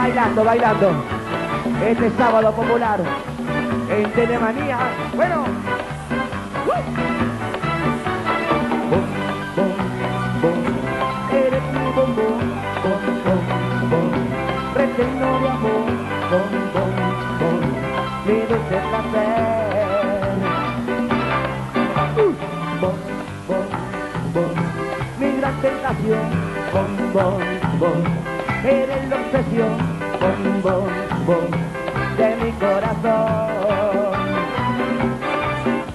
bailando, bailando. Este sábado popular en Telemanía. Bueno. Mi. Uh, gran tentación, bom, bom, bom. Eres la obsesión, bom, bom, bom. De mi corazón.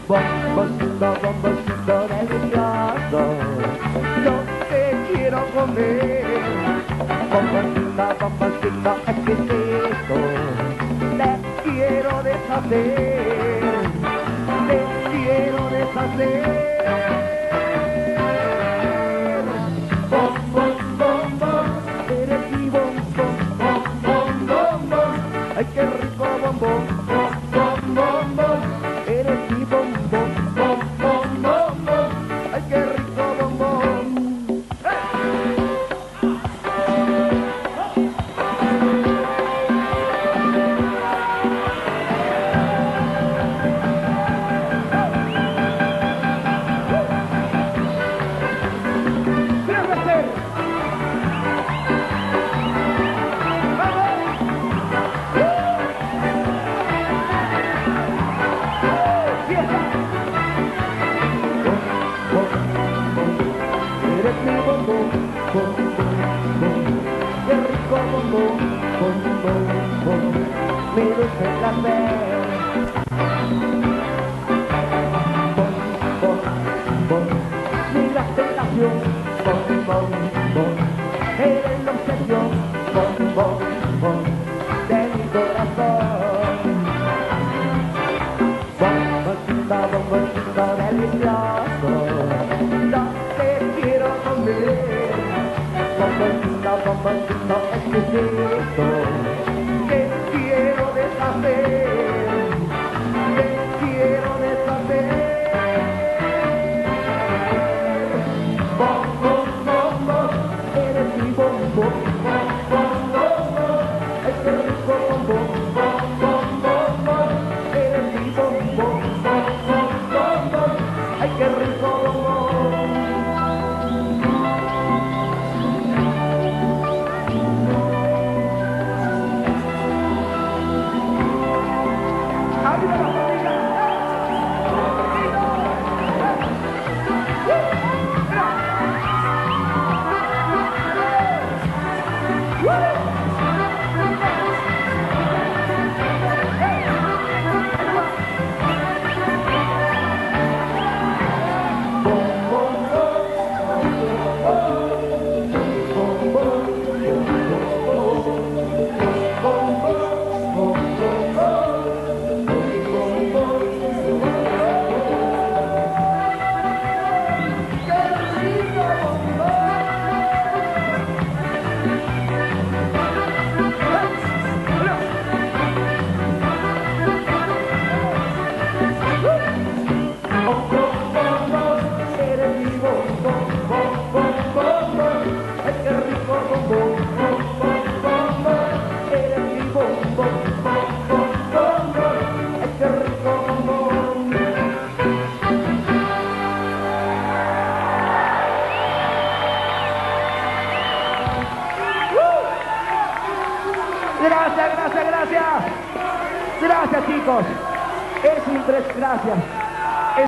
Bomboncito, bomboncito delicioso, yo te quiero comer. Bomboncito, bomboncito exquisito, te quiero deshacer, te quiero deshacer. Mi dulce placer. Bom, bom, bom. Mi gran tentación, bom, bom, bom. Eres la obsesión, bom, bom, bom. De mi corazón. Bomboncito, bomboncito delicioso, yo te quiero comer. Bomboncito, bomboncito exquisito, ay Gracias, gracias, gracias. Gracias, chicos. Es impresionante. Gracias.